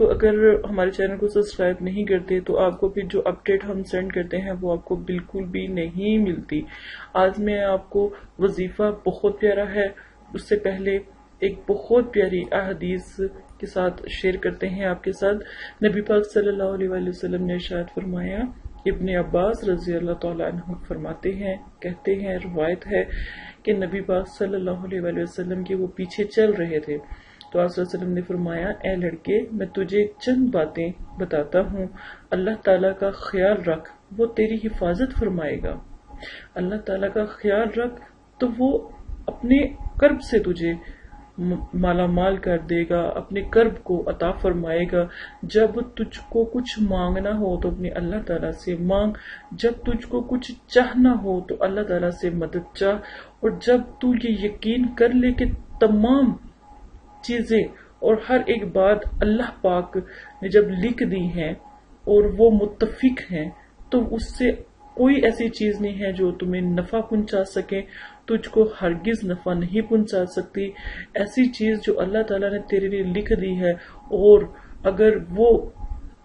آپ اگر ہمارے چینل کو سبسکرائب نہیں کرتے تو آپ کو پھر جو اپڈیٹ ہم سینڈ کرتے ہیں وہ آپ کو بالکل بھی نہیں ملتی۔ آج میں آپ کو وظیفہ بہت پیارا ہے۔ اس سے پہلے ایک بہت پیاری احادیث کے ساتھ شیئر کرتے ہیں آپ کے ساتھ۔ نبی پاک صلی اللہ علیہ وسلم نے شاید فرمایا، ابن عباس رضی اللہ تعالیٰ عنہ فرماتے ہیں، کہتے ہیں، روایت ہے کہ نبی پاک صلی اللہ علیہ وسلم کے وہ پیچھے چل رہے تھے۔ تو آپ صلی اللہ علیہ وسلم نے فرمایا، اے لڑکے، میں تجھے چند باتیں بتاتا ہوں۔ اللہ تعالیٰ کا خیال رکھ، وہ تیری حفاظت فرمائے گا۔ اللہ تعالیٰ کا خیال رکھ تو وہ اپنے کرب سے تجھے مالا مال کر دے گا، اپنے کرب کو عطا فرمائے گا۔ جب تجھ کو کچھ مانگنا ہو تو اپنے اللہ تعالیٰ سے مانگ، جب تجھ کو کچھ چاہنا ہو تو اللہ تعالیٰ سے مدد چاہ۔ اور جب تو یہ یقین کر لے کہ تمام چیزیں اور ہر ایک بات اللہ پاک نے جب لکھ دی ہیں اور وہ متفق ہیں، تو اس سے کوئی ایسی چیز نہیں ہے جو تمہیں نفع پہنچا سکے، تجھ کو ہرگز نفع نہیں پہنچا سکتی۔ ایسی چیز جو اللہ تعالیٰ نے تیرے لیے لکھ دی ہے، اور اگر وہ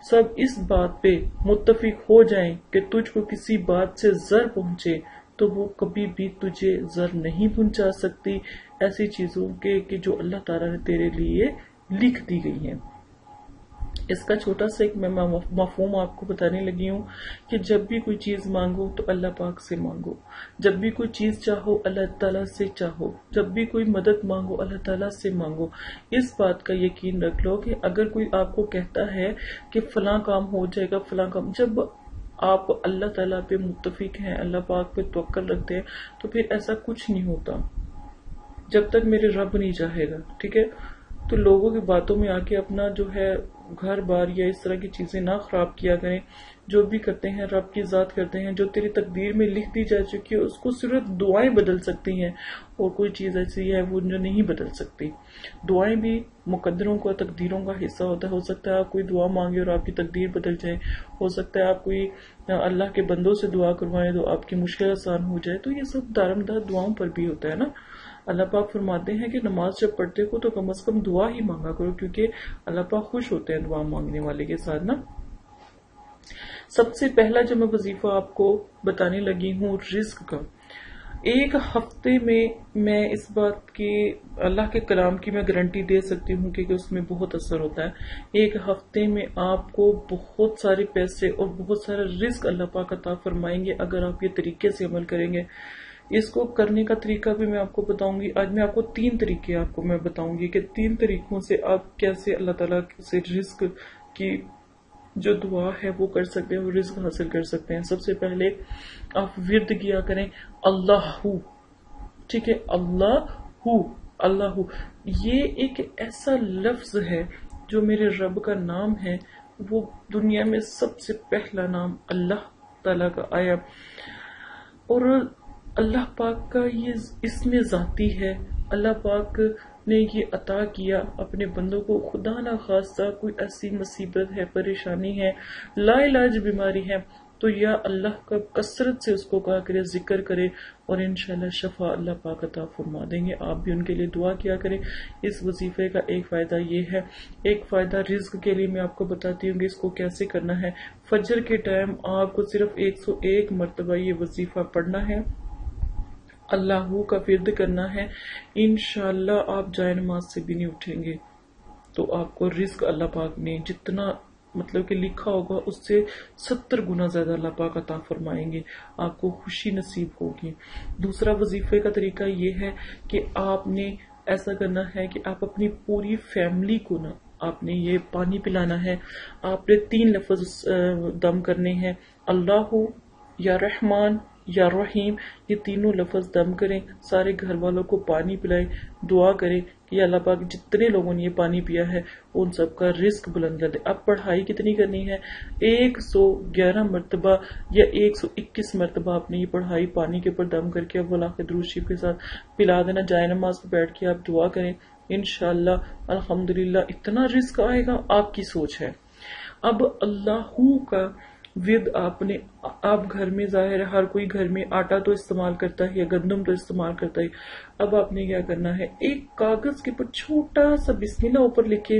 سب اس بات پہ متفق ہو جائیں کہ تجھ کو کسی بات سے زر پہنچے تو وہ کبھی بھی تجھے زر نہیں پہنچا سکتی۔ ایسی چیزوں کے کہ جو اللہ تعالیٰ نے تیرے لیے لکھ دی گئی ہیں۔ اس کا چھوٹا سا ایک میں مفہوم آپ کو بتانے لگی ہوں کہ جب بھی کوئی چیز مانگو تو اللہ پاک سے مانگو۔ جب بھی کوئی چیز چاہو اللہ تعالیٰ سے چاہو۔ جب بھی کوئی مدد مانگو اللہ تعالیٰ سے مانگو۔ اس بات کا یقین رکھ لو کہ اگر کوئی آپ کو کہتا ہے کہ فلاں کام ہو جائے گا، فلاں کام، جب آپ اللہ تعالیٰ پہ متفق ہیں، اللہ پاک پہ توکل رکھتے ہیں، تو پھر ایسا کچھ نہیں ہوتا۔ جب تک میرے رب نہیں چاہے گا، ٹھیک ہے؟ تو لوگوں کی باتوں میں آ کے اپنا جو ہے گھر بار یا اس طرح کی چیزیں نہ خراب کیا کریں، جو بھی کرتے ہیں، رب کی ذات کرتے ہیں، جو تیری تقدیر میں لکھ دی جا چکی ہے، اس کو صرف دعائیں بدل سکتی ہیں۔ اور کوئی چیز ایسی ہے وہ جو نہیں بدل سکتی۔ دعائیں بھی مقدروں کا تقدیروں کا حصہ ہوتا ہے۔ ہو سکتا ہے آپ کوئی دعا مانگے اور آپ کی تقدیر بدل جائے۔ ہو سکتا ہے آپ کوئی اللہ کے بندوں سے دعا کروائیں تو آپ کی مشکل آسان ہو جائے۔ تو یہ سب دارم دار دعاؤں پر بھی ہوتا ہے نا۔ اللہ پاک فرماتے ہیں کہ نماز جب پڑھتے ہو تو کم از کم دعا ہی مانگا کرو، کیونکہ اللہ پاک خوش ہوتے ہیں دعا مانگنے والے کے ساتھ، نا؟ سب سے پہلا جو میں وظیفہ آپ کو بتانے لگی ہوں، رزق کا۔ ایک ہفتے میں میں اس بات کی، اللہ کے کلام کی میں گارنٹی دے سکتی ہوں کہ اس میں بہت اثر ہوتا ہے۔ ایک ہفتے میں آپ کو بہت سارے پیسے اور بہت سارا رزق اللہ پاک عطا فرمائیں گے، اگر آپ یہ طریقے سے عمل کریں گے۔ اس کو کرنے کا طریقہ بھی میں آپ کو بتاؤں گی۔ آج میں آپ کو تین طریقے آپ کو میں بتاؤں گی کہ تین طریقوں سے آپ کیسے اللہ تعالیٰ سے رزق کی جو دعا ہے وہ کر سکتے ہیں، وہ رزق حاصل کر سکتے ہیں۔ سب سے پہلے آپ ورد کیا کریں، اللہ ہو۔ ٹھیک ہے، اللہ ہو اللہ ہو۔ یہ ایک ایسا لفظ ہے جو میرے رب کا نام ہے۔ وہ دنیا میں سب سے پہلا نام اللہ تعالیٰ کا آیا۔ اور اللہ پاک کا یہ اس میں ذاتی ہے۔ اللہ پاک نے یہ عطا کیا۔ اپنے بندوں کو خدا نہ خاصہ کوئی ایسی مصیبت ہے، پریشانی ہے، لا علاج بیماری ہے، تو یا اللہ کا کثرت سے اس کو کہا کرے، ذکر کرے اور انشاءاللہ شفا اللہ پاک عطا فرما دیں گے۔ آپ بھی ان کے لیے دعا کیا کریں۔ اس وظیفے کا ایک فائدہ یہ ہے۔ ایک فائدہ رزق کے لیے میں آپ کو بتاتی ہوں کہ اس کو کیسے کرنا ہے۔ فجر کے ٹائم آپ کو صرف ایک سو ایک مرتبہ یہ وظیفہ پڑھنا ہے۔ اللہ کا فرد کرنا ہے، انشاءاللہ آپ جائے نماز سے بھی نہیں اٹھیں گے۔ تو آپ کو رزق اللہ پاک نے جتنا مطلب کہ لکھا ہوگا، اس سے ستر گنا زیادہ اللہ پاک عطا فرمائیں گے۔ آپ کو خوشی نصیب ہوگی۔ دوسرا وظیفے کا طریقہ یہ ہے کہ آپ نے ایسا کرنا ہے کہ آپ اپنی پوری فیملی کو نا، آپ نے یہ پانی پلانا ہے۔ آپ نے تین لفظ دم کرنے ہیں۔ اللہ یا رحمان یا رحیم، یہ تینوں لفظ دم کریں، سارے گھر والوں کو پانی پلائیں، دعا کریں کہ اللہ پاک جتنے لوگوں نے یہ پانی پیا ہے، ان سب کا رزق بلند کر دے اب پڑھائی کتنی کرنی ہے؟ ایک سو گیارہ مرتبہ یا ایک سو اکیس مرتبہ آپ نے یہ پڑھائی پانی کے اوپر دم کر کے اب اللہ کے دروشیف کے ساتھ پلا دینا، جائے نماز پہ بیٹھ کے آپ دعا کریں۔ انشاءاللہ، الحمدللہ، اتنا رزق آئے گا، آپ کی سوچ ہے۔ اب اللہ کا ود آپ نے آپ گھر میں ظاہر ہے، ہر کوئی گھر میں آٹا تو استعمال کرتا ہے یا گندم تو استعمال کرتا ہے اب آپ نے کیا کرنا ہے؟ ایک کاغذ کے اوپر چھوٹا سا بسم اللہ اوپر لکھے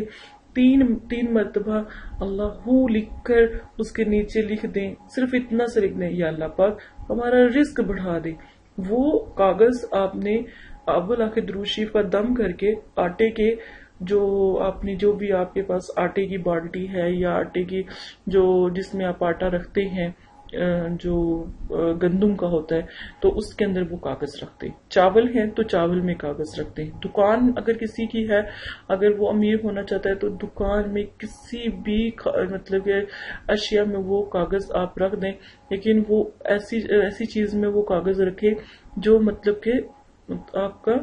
تین تین مرتبہ اللہ لکھ کر اس کے نیچے لکھ دیں۔ صرف اتنا سے لکھ دیں، یا اللہ پاک، ہمارا رزق بڑھا دے۔ وہ کاغذ آپ نے اول آخر دروشیف کا دم کر کے آٹے کے جو آپ نے جو بھی آپ کے پاس آٹے کی بالٹی ہے یا آٹے کی جو جس میں آپ آٹا رکھتے ہیں جو گندم کا ہوتا ہے، تو اس کے اندر وہ کاغذ رکھتے چاول ہے تو چاول میں کاغذ رکھتے ہیں۔ دکان اگر کسی کی ہے، اگر وہ امیر ہونا چاہتا ہے، تو دکان میں کسی بھی مطلب کہ اشیاء میں وہ کاغذ آپ رکھ دیں۔ لیکن وہ ایسی ایسی چیز میں وہ کاغذ رکھے جو مطلب کہ آپ کا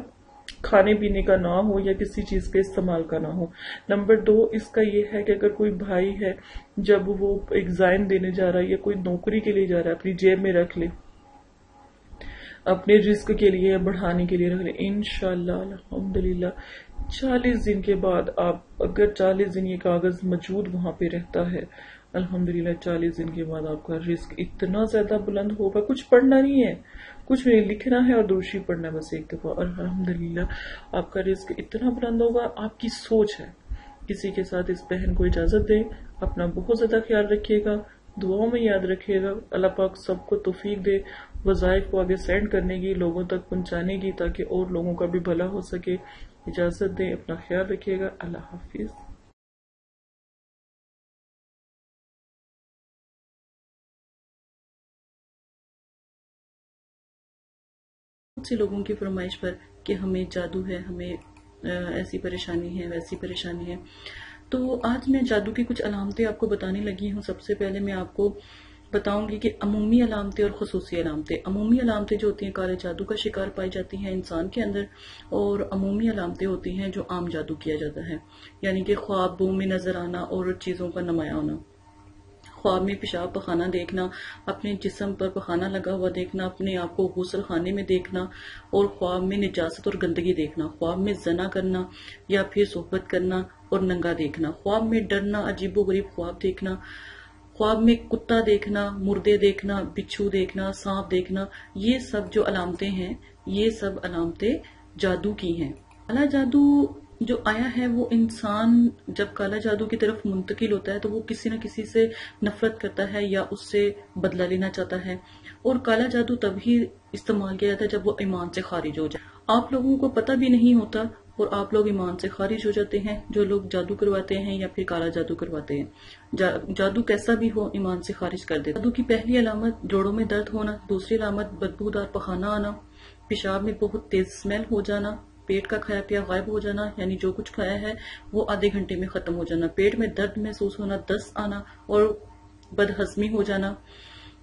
کھانے پینے کا نہ ہو یا کسی چیز کے استعمال کا نہ ہو۔ نمبر دو، اس کا یہ ہے کہ اگر کوئی بھائی ہے، جب وہ ایگزائم دینے جا رہا ہے یا کوئی نوکری کے لیے جا رہا ہے، اپنی جیب میں رکھ لے، اپنے رزق کے لیے بڑھانے کے لیے رکھ لے، انشاءاللہ، الحمدللہ، چالیس دن کے بعد آپ، اگر چالیس دن یہ کاغذ موجود وہاں پہ رہتا ہے الحمدللہ، چالیس دن کے بعد آپ کا رزق اتنا زیادہ بلند ہوگا۔ کچھ پڑھنا نہیں ہے، کچھ بھی لکھنا ہے اور دوسری پڑھنا ہے، بس ایک دفعہ۔ اور الحمدللہ، آپ کا رزق اتنا بلند ہوگا۔ آپ کی سوچ ہے۔ کسی کے ساتھ اس بہن کو اجازت دیں، اپنا بہت زیادہ خیال رکھیے گا، دعاؤں میں یاد رکھیے گا۔ اللہ پاک سب کو توفیق دے، وظائف کو آگے سینڈ کرنے کی، لوگوں تک پہنچانے کی، تاکہ اور لوگوں کا بھی بھلا ہو سکے۔ اجازت دیں، اپنا خیال رکھیے گا۔ اللہ حافظ۔ سے لوگوں کی فرمائش پر کہ ہمیں جادو ہے، ہمیں ایسی پریشانی ہے، ویسی پریشانی ہے۔ تو آج میں جادو کی کچھ علامتیں آپ کو بتانے لگی ہوں۔ سب سے پہلے میں آپ کو بتاؤں گی کہ عمومی علامتیں اور خصوصی علامتیں۔ عمومی علامتیں جو ہوتی ہیں، کالے جادو کا شکار پائی جاتی ہیں انسان کے اندر، اور عمومی علامتیں ہوتی ہیں جو عام جادو کیا جاتا ہے۔ یعنی کہ خواب میں نظر آنا اور چیزوں کا نمایاں ہونا۔ خواب میں پیشاب پخانا دیکھنا، اپنے جسم پر پخانا لگا ہوا دیکھنا، اپنے آپ کو غسل خانے میں دیکھنا، اور خواب میں نجاست اور گندگی دیکھنا، خواب میں زنا کرنا یا پھر صحبت کرنا اور ننگا دیکھنا، خواب میں ڈرنا، عجیب و غریب خواب دیکھنا، خواب میں کتا دیکھنا، مردے دیکھنا، بچھو دیکھنا، سانپ دیکھنا، یہ سب جو علامتیں ہیں، یہ سب علامتیں جادو کی ہیں۔ اللہ جادو جو آیا ہے وہ انسان جب کالا جادو کی طرف منتقل ہوتا ہے تو وہ کسی نہ کسی سے نفرت کرتا ہے یا اس سے بدلہ لینا چاہتا ہے۔ اور کالا جادو تب ہی استعمال کیا جاتا ہے جب وہ ایمان سے خارج ہو جائے۔ آپ لوگوں کو پتہ بھی نہیں ہوتا اور آپ لوگ ایمان سے خارج ہو جاتے ہیں، جو لوگ جادو کرواتے ہیں یا پھر کالا جادو کرواتے ہیں۔ جادو کیسا بھی ہو ایمان سے خارج کر دے جادو کی پہلی علامت جوڑوں میں درد ہونا، دوسری علامت بدبودار پخانا آنا، پیشاب میں بہت تیز اسمیل ہو جانا پیٹ کا کھایا پیا غائب ہو جانا یعنی جو کچھ کھایا ہے، وہ آدھے گھنٹے میں ختم ہو جانا۔ پیٹ میں درد محسوس ہونا، دس آنا اور بدہضمی ہو جانا۔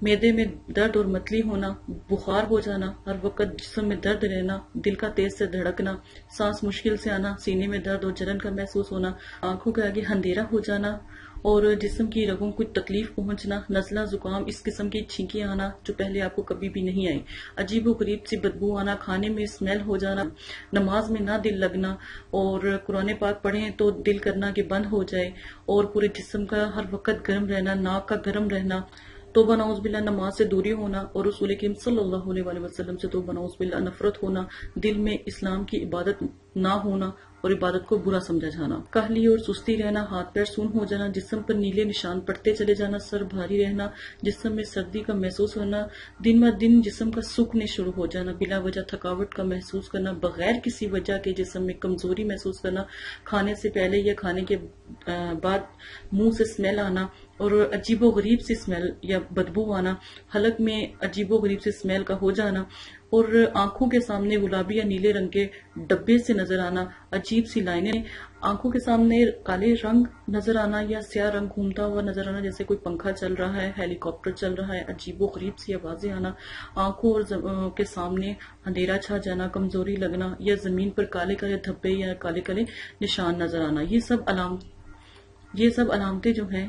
میدے میں درد اور متلی ہونا، بخار ہو جانا، ہر وقت جسم میں درد رہنا، دل کا تیز سے دھڑکنا، سانس مشکل سے آنا، سینے میں درد اور جلن کا محسوس ہونا، آنکھوں کے آگے ہندیرا ہو جانا اور جسم کی رگوں کو تکلیف پہنچنا، نزلہ زکام، اس قسم کی چھینکی آنا جو پہلے آپ کو کبھی بھی نہیں آئی عجیب و غریب سی بدبو آنا، کھانے میں اسمیل ہو جانا، نماز میں نہ دل لگنا اور قرآن پاک پڑھیں تو دل کرنا کہ بند ہو جائے اور پورے جسم کا ہر وقت گرم رہنا، ناک کا گرم رہنا۔ تو بناؤز باللہ، نماز سے دوری ہونا اور رسول کریم صلی اللہ علیہ وسلم سے تو بناؤز باللہ، نفرت ہونا دل میں اسلام کی عبادت نہ ہونا اور عبادت کو برا سمجھا جانا۔ کہلی اور سستی رہنا، ہاتھ پیر سون ہو جانا، جسم پر نیلے نشان پڑتے چلے جانا، سر بھاری رہنا، جسم میں سردی کا محسوس ہونا، دن ب دن جسم کا سوکھنے شروع ہو جانا، بلا وجہ تھکاوٹ کا محسوس کرنا، بغیر کسی وجہ کے جسم میں کمزوری محسوس کرنا، کھانے سے پہلے یا کھانے کے بعد منہ سے اسمیل آنا اور عجیب و غریب سی اسمیل یا بدبو آنا، حلق میں عجیب و غریب سی اسمیل کا ہو جانا اور آنکھوں کے سامنے گلابی یا نیلے رنگ کے ڈبے سے نظر آنا عجیب سی لائنیں آنکھوں کے سامنے کالے رنگ نظر آنا یا سیاہ رنگ گھومتا ہوا نظر آنا جیسے کوئی پنکھا چل رہا ہے ہیلی کاپٹر چل رہا ہے، عجیب و غریب سی آوازیں آنا۔ آنکھوں اور کے سامنے اندھیرا چھا جانا، کمزوری لگنا یا زمین پر کالے کالے دھبے یا کالے کالے نشان نظر آنا۔ یہ سب علام، یہ سب علامتیں جو ہیں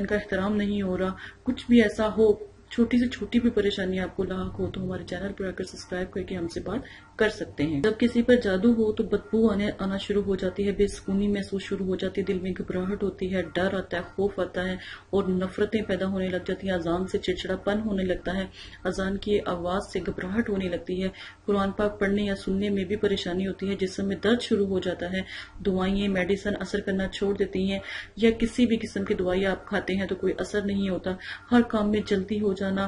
کا احترام نہیں ہو رہا، کچھ بھی ایسا ہو، چھوٹی سے چھوٹی بھی پریشانی آپ کو لاحق ہو تو ہمارے چینل پر آ کر سبسکرائب کر کے ہم سے بات کر سکتے ہیں۔ جب کسی پر جادو ہو تو بدبو آنے، آنا شروع ہو جاتی ہے، بے سکونی محسوس شروع ہو جاتی ہے، دل میں گھبراہٹ ہوتی ہے، ڈر آتا ہے، خوف آتا ہے اور نفرتیں پیدا ہونے لگ جاتی ہیں، اذان سے چڑچڑا پن ہونے لگتا ہے، اذان کی آواز سے گھبراہٹ ہونے لگتی ہے۔ قرآن پاک پڑھنے یا سننے میں بھی پریشانی ہوتی ہے، جسم میں درد شروع ہو جاتا ہے۔ دوائیں میڈیسن اثر کرنا چھوڑ دیتی ہیں یا کسی بھی قسم کی دوائی آپ کھاتے ہیں تو کوئی اثر نہیں ہوتا۔ ہر کام میں جلدی ہو جانا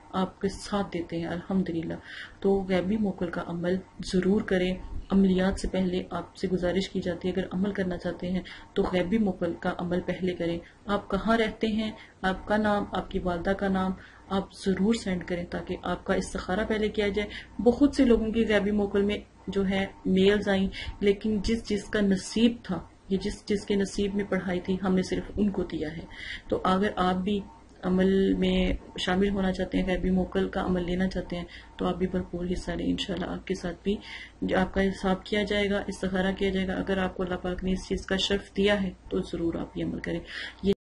آپ کے ساتھ دیتے ہیں، الحمدللہ۔ تو غیبی موکل کا عمل ضرور کریں۔ عملیات سے پہلے آپ سے گزارش کی جاتی ہے، اگر عمل کرنا چاہتے ہیں تو غیبی موکل کا عمل پہلے کریں۔ آپ کہاں رہتے ہیں؟ آپ کا نام، آپ کی والدہ کا نام آپ ضرور سینڈ کریں تاکہ آپ کا استخارہ پہلے کیا جائے۔ بہت سے لوگوں کی غیبی موکل میں جو ہے میلز آئیں، لیکن جس جس کا نصیب تھا، یہ جس جس کے نصیب میں پڑھائی تھی، ہم نے صرف ان کو دیا ہے۔ تو اگر آپ بھی عمل میں شامل ہونا چاہتے ہیں، غیبی موکل کا عمل لینا چاہتے ہیں، تو آپ بھی بھرپور حصہ لیں۔ انشاءاللہ آپ کے ساتھ بھی آپ کا حساب کیا جائے گا، استخارہ کیا جائے گا۔ اگر آپ کو اللہ پاک نے اس چیز کا شرف دیا ہے، تو ضرور آپ یہ عمل کریں۔ یہ